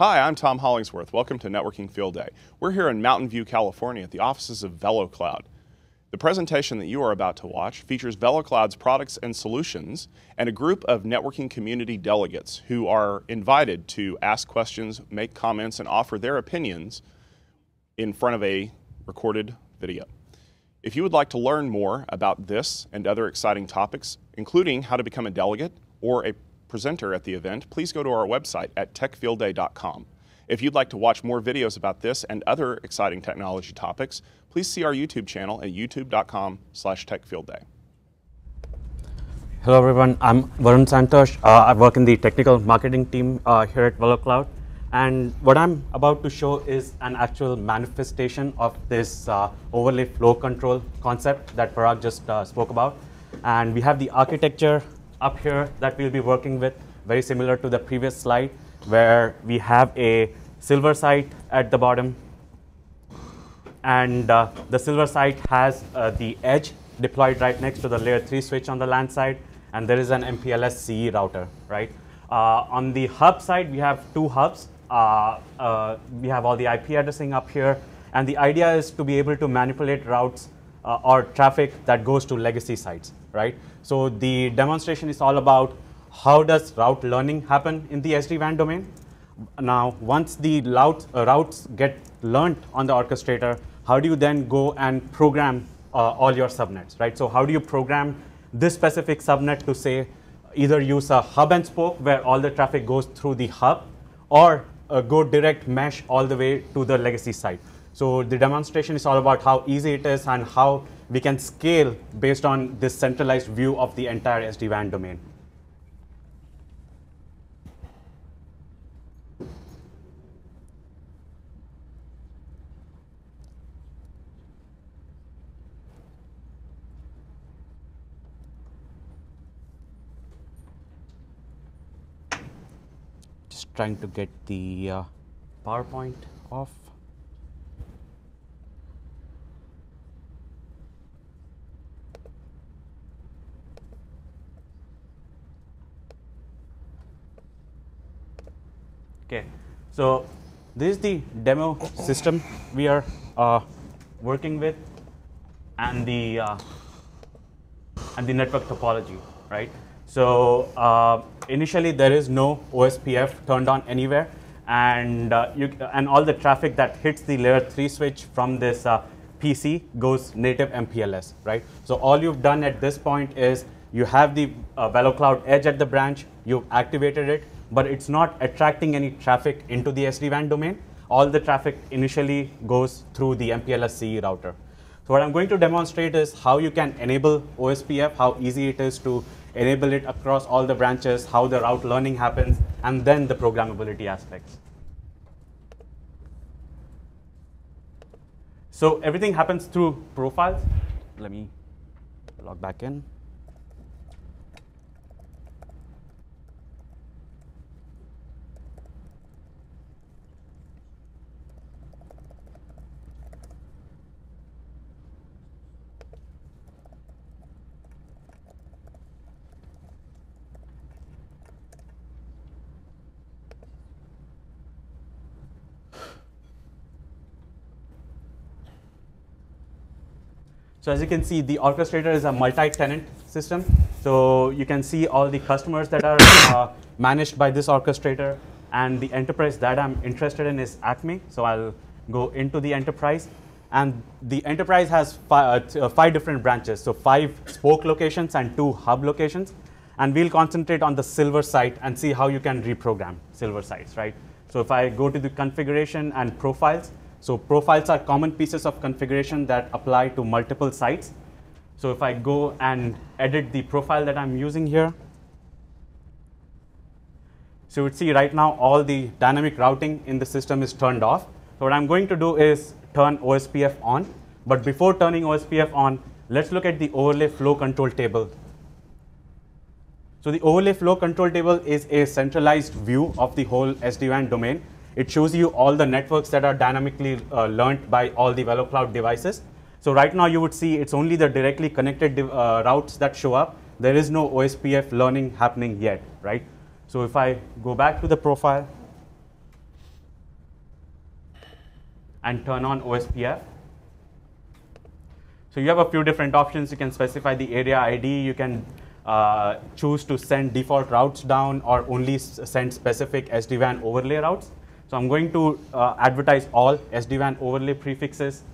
Hi, I'm Tom Hollingsworth. Welcome to Networking Field Day. We're here in Mountain View, California at the offices of VeloCloud. The presentation that you are about to watch features VeloCloud's products and solutions and a group of networking community delegates who are invited to ask questions, make comments, and offer their opinions in front of a recorded video. If you would like to learn more about this and other exciting topics, including how to become a delegate or a presenter at the event, please go to our website at techfieldday.com. If you'd like to watch more videos about this and other exciting technology topics, please see our YouTube channel at youtube.com slash techfieldday. Hello everyone, I'm Varun Santosh. Uh, I work in the technical marketing team uh, here at VeloCloud. And what I'm about to show is an actual manifestation of this uh, overlay flow control concept that Parag just uh, spoke about. And we have the architecture up here that we'll be working with, very similar to the previous slide, where we have a silver site at the bottom. And uh, the silver site has uh, the edge deployed right next to the layer 3 switch on the LAN side, and there is an MPLS CE router, right? Uh, on the hub side, we have two hubs. Uh, uh, we have all the IP addressing up here, and the idea is to be able to manipulate routes uh, or traffic that goes to legacy sites, right? So the demonstration is all about how does route learning happen in the SD-WAN domain. Now, once the routes, uh, routes get learned on the orchestrator, how do you then go and program uh, all your subnets, right? So how do you program this specific subnet to say either use a hub and spoke where all the traffic goes through the hub or uh, go direct mesh all the way to the legacy site. So the demonstration is all about how easy it is and how we can scale based on this centralized view of the entire SD-WAN domain. Just trying to get the uh, PowerPoint off. Okay, so this is the demo system we are uh, working with, and the uh, and the network topology, right? So uh, initially there is no OSPF turned on anywhere, and uh, you and all the traffic that hits the layer three switch from this uh, PC goes native MPLS, right? So all you've done at this point is you have the uh, VeloCloud Edge at the branch, you've activated it, but it's not attracting any traffic into the SD-WAN domain. All the traffic initially goes through the MPLS CE router. So what I'm going to demonstrate is how you can enable OSPF, how easy it is to enable it across all the branches, how the route learning happens, and then the programmability aspects. So everything happens through profiles. Let me log back in. So as you can see, the orchestrator is a multi-tenant system. So you can see all the customers that are uh, managed by this orchestrator. And the enterprise that I'm interested in is Acme. So I'll go into the enterprise. And the enterprise has five, uh, five different branches. So five spoke locations and two hub locations. And we'll concentrate on the silver site and see how you can reprogram silver sites, right? So if I go to the configuration and profiles, so profiles are common pieces of configuration that apply to multiple sites. So if I go and edit the profile that I'm using here, so you would see right now all the dynamic routing in the system is turned off. So what I'm going to do is turn OSPF on. But before turning OSPF on, let's look at the overlay flow control table. So the overlay flow control table is a centralized view of the whole SD-WAN domain it shows you all the networks that are dynamically uh, learned by all the VeloCloud devices. So right now you would see it's only the directly connected uh, routes that show up. There is no OSPF learning happening yet, right? So if I go back to the profile, and turn on OSPF. So you have a few different options. You can specify the area ID. You can uh, choose to send default routes down or only send specific SD-WAN overlay routes. So I'm going to uh, advertise all SD-WAN overlay prefixes.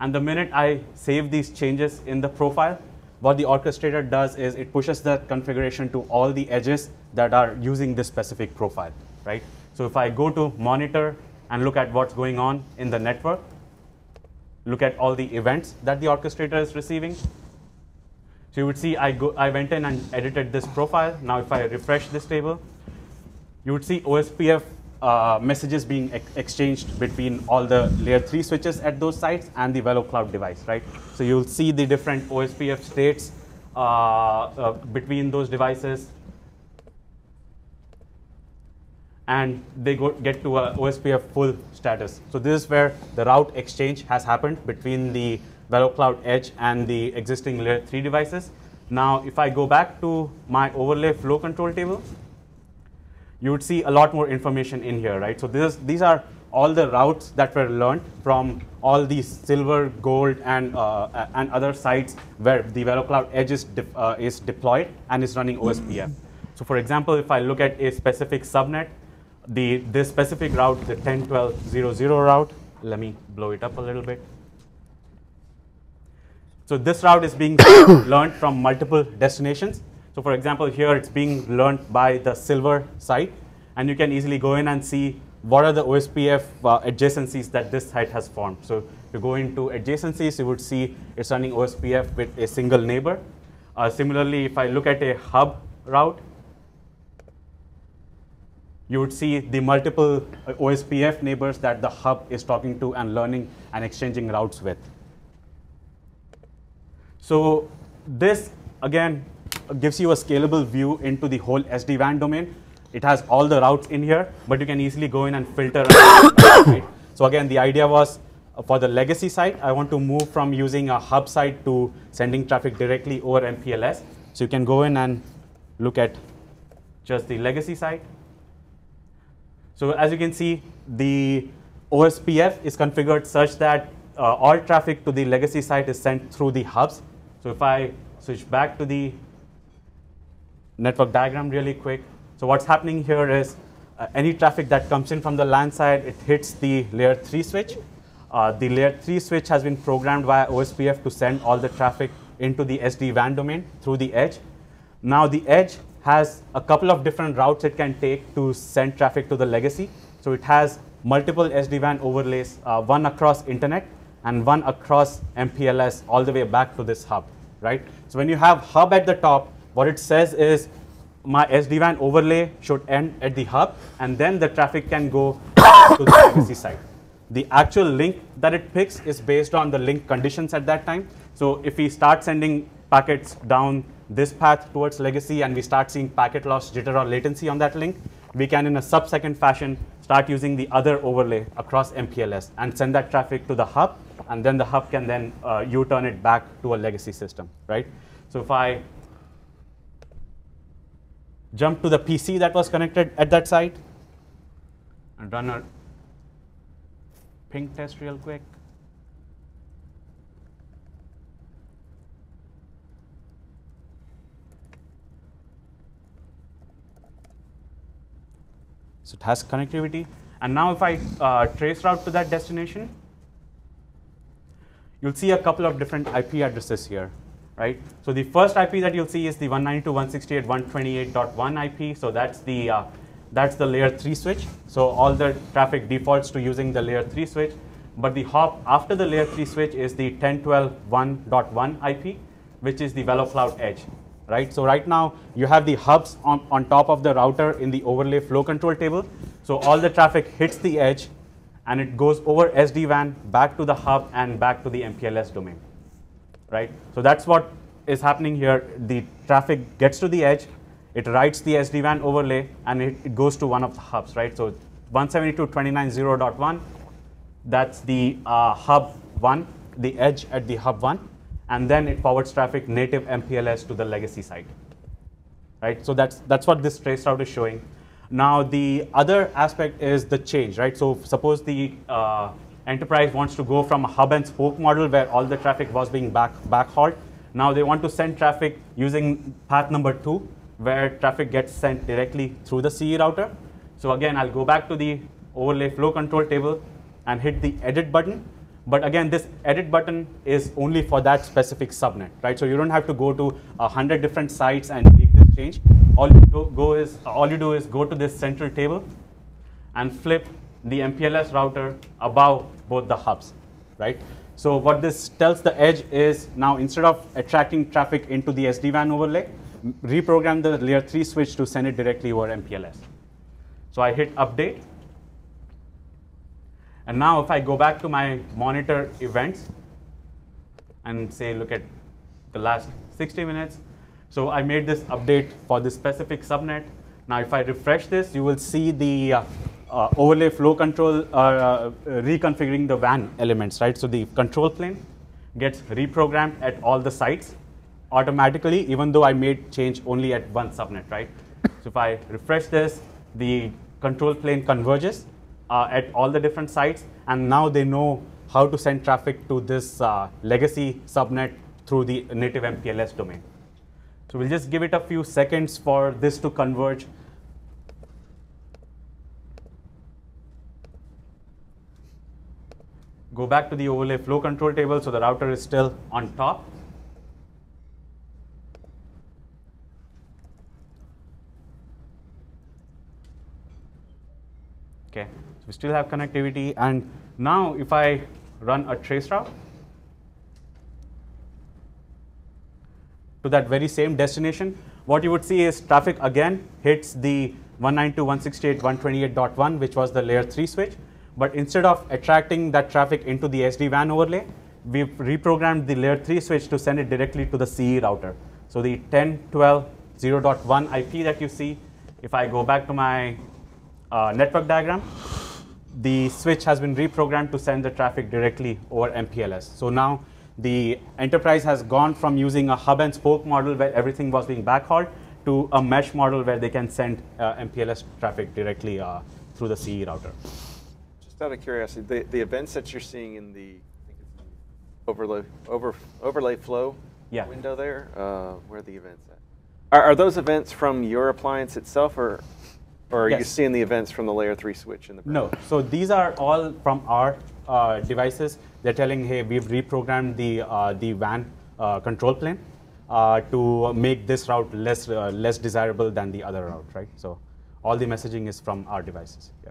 And the minute I save these changes in the profile, what the orchestrator does is it pushes that configuration to all the edges that are using this specific profile, right? So if I go to monitor and look at what's going on in the network, look at all the events that the orchestrator is receiving. So you would see I, go, I went in and edited this profile. Now if I refresh this table, you would see OSPF uh, messages being ex exchanged between all the layer 3 switches at those sites and the VeloCloud device, right? So you'll see the different OSPF states uh, uh, between those devices. And they go, get to a OSPF full status. So this is where the route exchange has happened between the VeloCloud Edge and the existing layer 3 devices. Now, if I go back to my overlay flow control table, you would see a lot more information in here, right? So this, these are all the routes that were learned from all these silver, gold, and, uh, and other sites where the VeloCloud Edge is, de uh, is deployed and is running OSPF. So for example, if I look at a specific subnet, the, this specific route, the 10.12.0.0 route, let me blow it up a little bit. So this route is being learned from multiple destinations. So for example, here it's being learned by the silver site, and you can easily go in and see what are the OSPF uh, adjacencies that this site has formed. So you go into adjacencies, you would see it's running OSPF with a single neighbor. Uh, similarly, if I look at a hub route, you would see the multiple uh, OSPF neighbors that the hub is talking to and learning and exchanging routes with. So this, again, gives you a scalable view into the whole SD-WAN domain. It has all the routes in here, but you can easily go in and filter. So again, the idea was uh, for the legacy side, I want to move from using a hub side to sending traffic directly over MPLS. So you can go in and look at just the legacy side. So as you can see, the OSPF is configured such that uh, all traffic to the legacy site is sent through the hubs. So if I switch back to the network diagram really quick. So what's happening here is uh, any traffic that comes in from the LAN side, it hits the layer 3 switch. Uh, the layer 3 switch has been programmed via OSPF to send all the traffic into the SD-WAN domain through the edge. Now the edge has a couple of different routes it can take to send traffic to the legacy. So it has multiple SD-WAN overlays, uh, one across internet and one across MPLS all the way back to this hub, right? So when you have hub at the top, what it says is my SD-WAN overlay should end at the hub, and then the traffic can go to the legacy side. The actual link that it picks is based on the link conditions at that time. So if we start sending packets down this path towards legacy and we start seeing packet loss, jitter, or latency on that link, we can, in a sub-second fashion, start using the other overlay across MPLS and send that traffic to the hub, and then the hub can then uh, U-turn it back to a legacy system, right? So if I jump to the PC that was connected at that site and run a ping test real quick. So it has connectivity. And now if I uh, trace route to that destination, you'll see a couple of different IP addresses here right? So the first IP that you'll see is the 192.168.128.1 IP. So that's the uh, that's the layer 3 switch. So all the traffic defaults to using the layer 3 switch. But the hop after the layer 3 switch is the 10.12.1.1 IP, which is the VeloCloud Edge, right? So right now you have the hubs on, on top of the router in the overlay flow control table. So all the traffic hits the edge and it goes over SD-WAN back to the hub and back to the MPLS domain right? So that's what is happening here. The traffic gets to the edge, it writes the SD-WAN overlay, and it, it, goes to one of the hubs, right? So 172.29.0.1, that's the uh, hub one, the edge at the hub one, and then it forwards traffic native MPLS to the legacy side, right? So that's that's what this trace route is showing. Now the other aspect is the change, right? So suppose the uh, enterprise wants to go from a hub and spoke model where all the traffic was being back backhauled. Now they want to send traffic using path number two, where traffic gets sent directly through the CE router. So again, I'll go back to the overlay flow control table and hit the edit button. But again, this edit button is only for that specific subnet, right? So you don't have to go to a hundred different sites and make this change. All you go, go is all you do is go to this central table and flip the MPLS router above both the hubs, right? So what this tells the edge is now instead of attracting traffic into the SD-WAN overlay, reprogram the layer 3 switch to send it directly over MPLS. So I hit update. And now if I go back to my monitor events and say look at the last 60 minutes, so I made this update for this specific subnet. Now if I refresh this, you will see the uh, uh, overlay flow control uh, uh, reconfiguring the WAN elements, right? So the control plane gets reprogrammed at all the sites automatically, even though I made change only at one subnet, right? So if I refresh this, the control plane converges uh, at all the different sites, and now they know how to send traffic to this uh, legacy subnet through the native MPLS domain. So we'll just give it a few seconds for this to converge go back to the overlay flow control table so the router is still on top. Okay, so we still have connectivity and now if I run a trace route to that very same destination, what you would see is traffic again hits the 192.168.128.1 which was the layer 3 switch but instead of attracting that traffic into the SD-WAN overlay, we've reprogrammed the layer 3 switch to send it directly to the CE router. So the 10.12.0.1 IP that you see, if I go back to my uh, network diagram, the switch has been reprogrammed to send the traffic directly over MPLS. So now the enterprise has gone from using a hub and spoke model where everything was being backhauled to a mesh model where they can send uh, MPLS traffic directly uh, through the CE router out of curiosity, the, the events that you're seeing in the overlay over overlay flow yeah. window there, uh, where are the events at? Are, are, those events from your appliance itself, or or are yes. you seeing the events from the layer three switch in the? No, so these are all from our uh, devices. They're telling, hey, we've reprogrammed the uh, the WAN uh, control plane uh, to make this route less uh, less desirable than the other route, right? So all the messaging is from our devices. Yeah.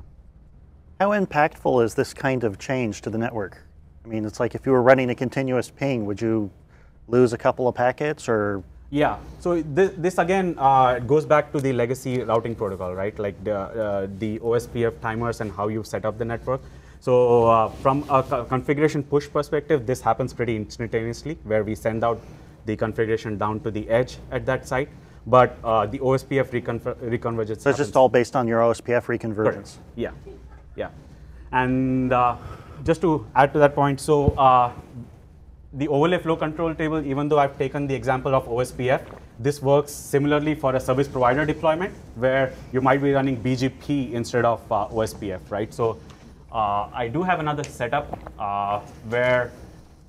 How impactful is this kind of change to the network? I mean, it's like if you were running a continuous ping, would you lose a couple of packets or? Yeah, so this, this again uh, goes back to the legacy routing protocol, right? Like the, uh, the OSPF timers and how you set up the network. So uh, from a configuration push perspective, this happens pretty instantaneously where we send out the configuration down to the edge at that site. But uh, the OSPF reconvergence. So it's just all based on your OSPF reconvergence? Correct. Yeah. Yeah. And uh, just to add to that point, so uh, the overlay flow control table, even though I've taken the example of OSPF, this works similarly for a service provider deployment where you might be running BGP instead of uh, OSPF, right? So uh, I do have another setup uh, where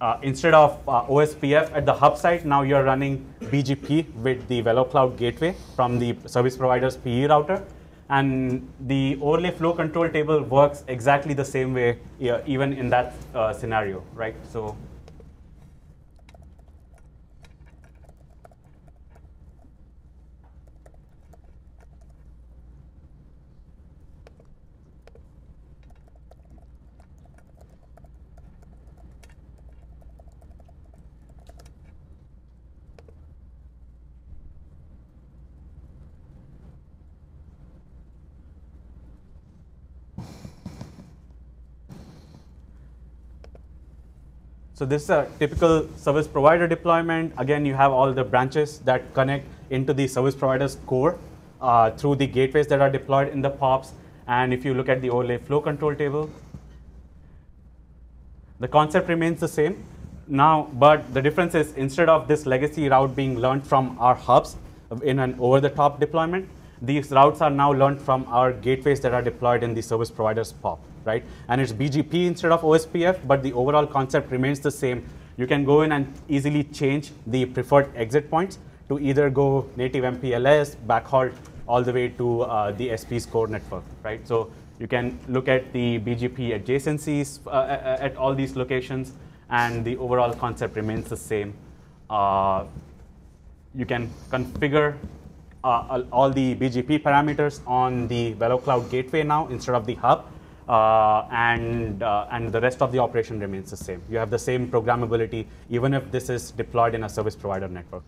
uh, instead of uh, OSPF at the hub site, now you're running BGP with the VeloCloud gateway from the service provider's PE router. And the overlay flow control table works exactly the same way, even in that uh, scenario, right? So So this is a typical service provider deployment. Again, you have all the branches that connect into the service provider's core uh, through the gateways that are deployed in the POPs. And if you look at the overlay flow control table, the concept remains the same. Now, but the difference is instead of this legacy route being learned from our hubs in an over-the-top deployment, these routes are now learned from our gateways that are deployed in the service provider's POP. Right? And it's BGP instead of OSPF, but the overall concept remains the same. You can go in and easily change the preferred exit points to either go native MPLS, backhaul all the way to uh, the SP's core network, right? So you can look at the BGP adjacencies uh, at all these locations, and the overall concept remains the same. Uh, you can configure uh, all the BGP parameters on the VeloCloud gateway now instead of the hub. Uh, and, uh, and the rest of the operation remains the same. You have the same programmability even if this is deployed in a service provider network.